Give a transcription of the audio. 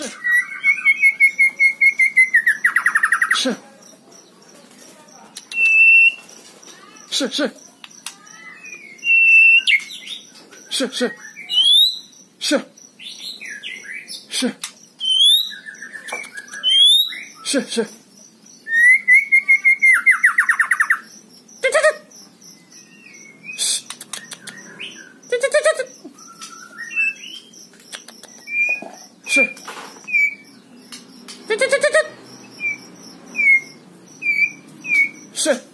是是是是是是是是是，这这这，是。这这这这这，是。这这这这这。是。